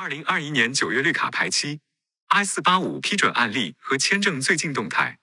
二零二一年九月绿卡排期，I 四八五批准案例和签证最近动态。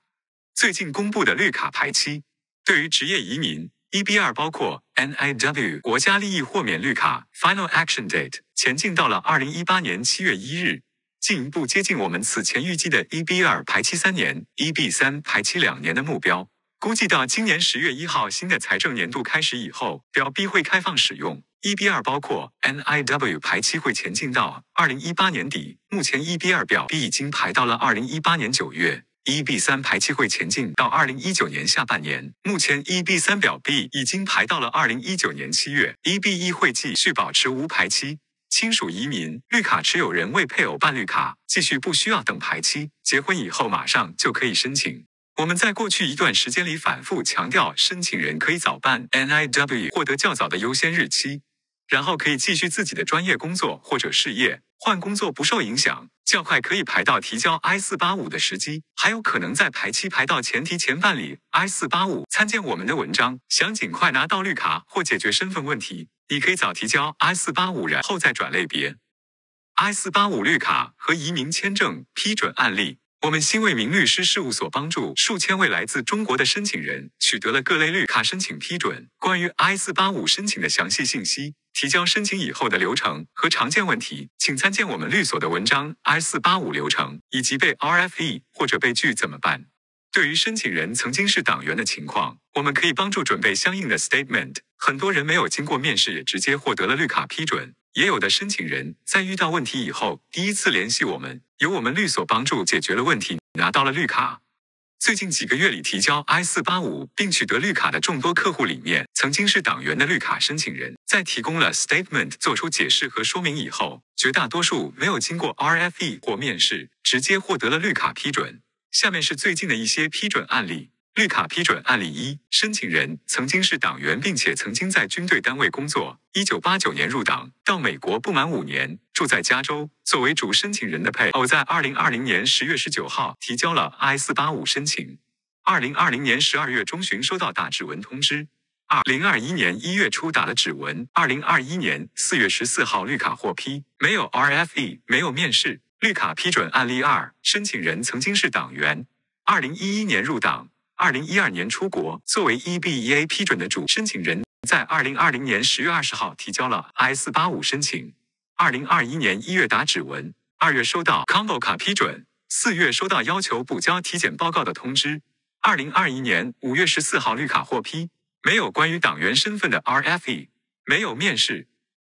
最近公布的绿卡排期，对于职业移民，EB 二包括 NIW 国家利益豁免绿卡，Final Action Date 前进到了二零一八年七月一日，进一步接近我们此前预计的 EB 二排期三年，EB 三排期两年的目标。估计到今年十月一号新的财政年度开始以后，表 B 会开放使用。EB 二包括 NIW 排期会前进到二零一八年底，目前 EB 二表 B 已经排到了二零一八年九月。EB 三排期会前进到二零一九年下半年，目前 EB 三表 B 已经排到了二零一九年七月。EB 一会继续保持无排期。亲属移民绿卡持有人为配偶办绿卡，继续不需要等排期，结婚以后马上就可以申请。我们在过去一段时间里反复强调，申请人可以早办 NIW，获得较早的优先日期，然后可以继续自己的专业工作或者事业，换工作不受影响，较快可以排到提交 I 四八五的时机，还有可能在排期排到前提前办理 I 四八五。参见我们的文章，想尽快拿到绿卡或解决身份问题，你可以早提交 I 四八五，然后再转类别。I 四八五绿卡和移民签证批准案例。我们新为民律师事务所帮助数千位来自中国的申请人取得了各类绿卡申请批准。关于 I 四八五申请的详细信息、提交申请以后的流程和常见问题，请参见我们律所的文章《I 四八五流程》以及被 RFE 或者被拒怎么办。对于申请人曾经是党员的情况，我们可以帮助准备相应的 statement。很多人没有经过面试也直接获得了绿卡批准。也有的申请人在遇到问题以后，第一次联系我们，由我们律所帮助解决了问题，拿到了绿卡。最近几个月里提交 I 四八五并取得绿卡的众多客户里面，曾经是党员的绿卡申请人，在提供了 statement 做出解释和说明以后，绝大多数没有经过 RFE 或面试，直接获得了绿卡批准。下面是最近的一些批准案例。绿卡批准案例一：申请人曾经是党员，并且曾经在军队单位工作。一九八九年入党，到美国不满五年，住在加州。作为主申请人的配偶，在二零二零年十月十九号提交了 I 四八五申请。二零二零年十二月中旬收到打指纹通知。二零二一年一月初打了指纹。二零二一年四月十四号绿卡获批，没有 RFE，没有面试。绿卡批准案例二：申请人曾经是党员，二零一一年入党。二零一二年出国，作为 EBEA 批准的主申请人，在二零二零年十月二十号提交了 I 四八五申请。二零二一年一月打指纹，二月收到 Combo 卡批准，四月收到要求补交体检报告的通知。二零二一年五月十四号绿卡获批，没有关于党员身份的 RFE，没有面试。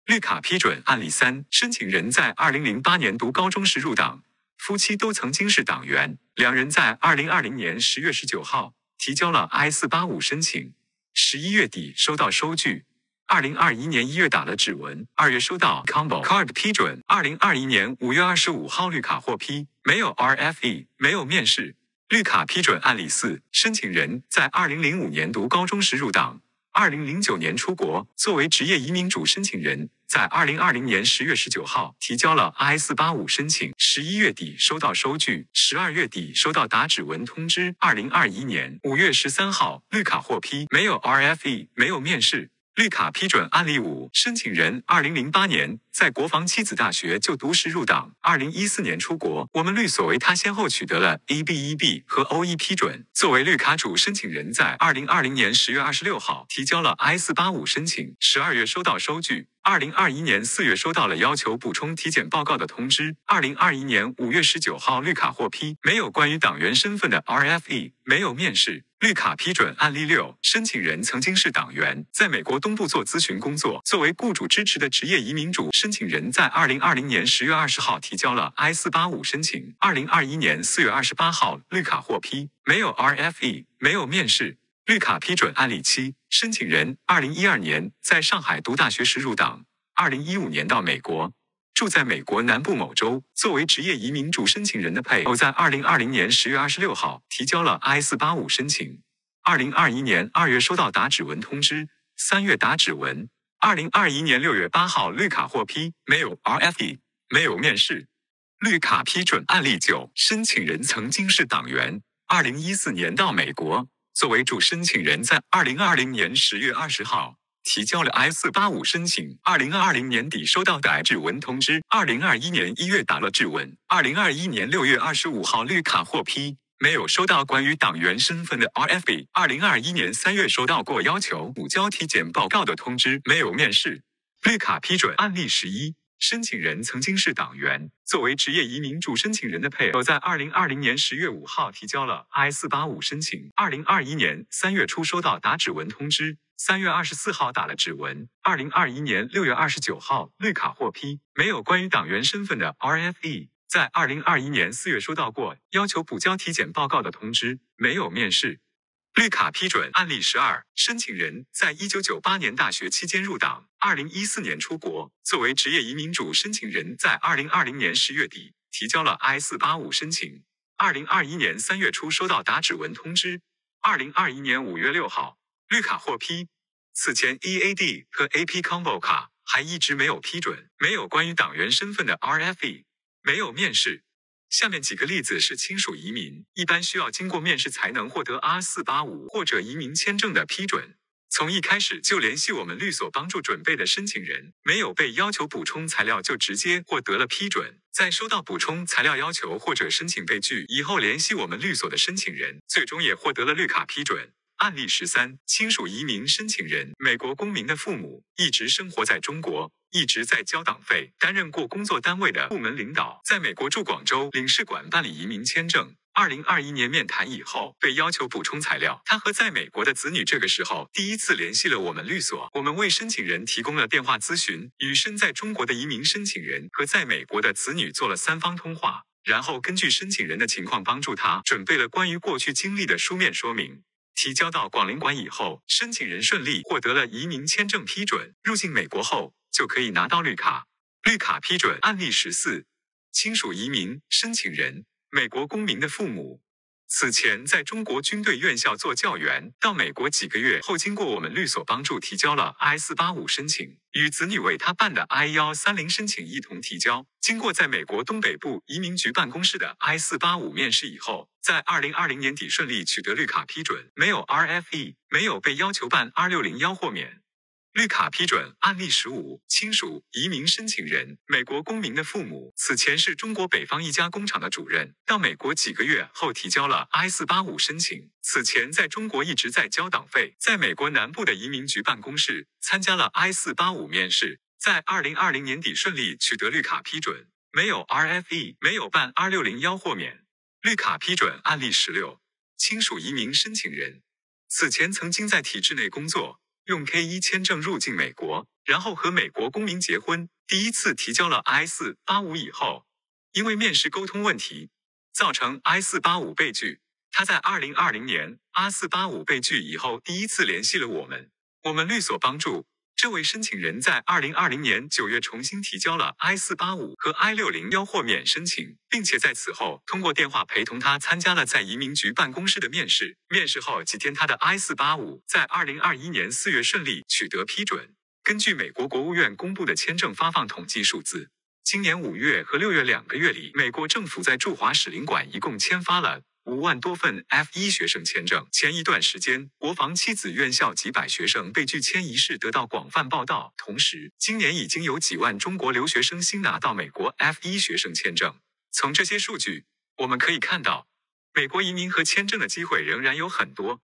绿卡批准案例三：申请人在二零零八年读高中时入党。夫妻都曾经是党员，两人在二零二零年十月十九号提交了 I 四八五申请，十一月底收到收据，二零二一年一月打了指纹，二月收到 Combo Card 批准，二零二一年五月二十五号绿卡获批，没有 RFE，没有面试。绿卡批准案例四：申请人在二零零五年读高中时入党。二零零九年出国，作为职业移民主申请人，在二零二零年十月十九号提交了 I 四八五申请，十一月底收到收据，十二月底收到打指纹通知。二零二一年五月十三号绿卡获批，没有 RFE，没有面试。绿卡批准案例五：申请人二零零八年在国防七子大学就读时入党，二零一四年出国。我们律所为他先后取得了 E B E B 和 OE 批准。作为绿卡主申请人，在二零二零年十月二十六号提交了 I 四八五申请，十二月收到收据，二零二一年四月收到了要求补充体检报告的通知，二零二一年五月十九号绿卡获批，没有关于党员身份的 RFE，没有面试。绿卡批准案例六：申请人曾经是党员，在美国东部做咨询工作。作为雇主支持的职业移民主申请人，在二零二零年十月二十号提交了 I 四八五申请，二零二一年四月二十八号绿卡获批，没有 RFE，没有面试。绿卡批准案例七：申请人二零一二年在上海读大学时入党，二零一五年到美国。住在美国南部某州，作为职业移民主申请人的配偶，在二零二零年十月二十六号提交了 I 四八五申请，二零二一年二月收到打指纹通知，三月打指纹，二零二一年六月八号绿卡获批，没有 RFE，没有面试。绿卡批准案例九：申请人曾经是党员，二零一四年到美国，作为主申请人，在二零二零年十月二十号提交了 s 四八五申请，二零二零年底收到的指纹通知，二零二一年一月打了指纹，二零二一年六月二十五号绿卡获批。没有收到关于党员身份的 RFB。二零二一年三月收到过要求补交体检报告的通知，没有面试。绿卡批准案例十一：申请人曾经是党员，作为职业移民主申请人的配偶在二零二零年十月五号提交了 I 四八五申请，二零二一年三月初收到打指纹通知，三月二十四号打了指纹，二零二一年六月二十九号绿卡获批，没有关于党员身份的 RFE。在二零二一年四月收到过要求补交体检报告的通知，没有面试。绿卡批准案例十二：申请人在一九九八年大学期间入党，二零一四年出国。作为职业移民主申请人，在二零二零年十月底提交了 I 四八五申请，二零二一年三月初收到打指纹通知，二零二一年五月六号绿卡获批。此前 EAD 和 AP Combo 卡还一直没有批准，没有关于党员身份的 RFE。没有面试。下面几个例子是亲属移民，一般需要经过面试才能获得 R 四八五或者移民签证的批准。从一开始就联系我们律所帮助准备的申请人，没有被要求补充材料就直接获得了批准。在收到补充材料要求或者申请被拒以后，联系我们律所的申请人，最终也获得了绿卡批准。案例十三：亲属移民申请人，美国公民的父母一直生活在中国。一直在交党费，担任过工作单位的部门领导，在美国驻广州领事馆办理移民签证。二零二一年面谈以后，被要求补充材料。他和在美国的子女这个时候第一次联系了我们律所，我们为申请人提供了电话咨询，与身在中国的移民申请人和在美国的子女做了三方通话，然后根据申请人的情况帮助他准备了关于过去经历的书面说明。提交到广领馆以后，申请人顺利获得了移民签证批准，入境美国后。就可以拿到绿卡。绿卡批准案例十四：亲属移民申请人，美国公民的父母，此前在中国军队院校做教员，到美国几个月后，经过我们律所帮助，提交了 I 四八五申请，与子女为他办的 I 幺三零申请一同提交。经过在美国东北部移民局办公室的 I 四八五面试以后，在二零二零年底顺利取得绿卡批准，没有 RFE，没有被要求办 R 六零幺豁免。绿卡批准案例十五：亲属移民申请人，美国公民的父母，此前是中国北方一家工厂的主任，到美国几个月后提交了 I 四八五申请。此前在中国一直在交党费，在美国南部的移民局办公室参加了 I 四八五面试，在二零二零年底顺利取得绿卡批准，没有 RFE，没有办 R 六零幺豁免。绿卡批准案例十六：亲属移民申请人，此前曾经在体制内工作。用 K 一签证入境美国，然后和美国公民结婚。第一次提交了 I 四八五以后，因为面试沟通问题，造成 I 四八五被拒。他在二零二零年 I 四八五被拒以后，第一次联系了我们，我们律所帮助。这位申请人在二零二零年九月重新提交了 I 四八五和 I 六零幺豁免申请，并且在此后通过电话陪同他参加了在移民局办公室的面试。面试后几天，他的 I 四八五在二零二一年四月顺利取得批准。根据美国国务院公布的签证发放统计数字，今年五月和六月两个月里，美国政府在驻华使领馆一共签发了。五万多份 F 一学生签证。前一段时间，国防七子院校几百学生被拒签一事得到广泛报道。同时，今年已经有几万中国留学生新拿到美国 F 一学生签证。从这些数据，我们可以看到，美国移民和签证的机会仍然有很多。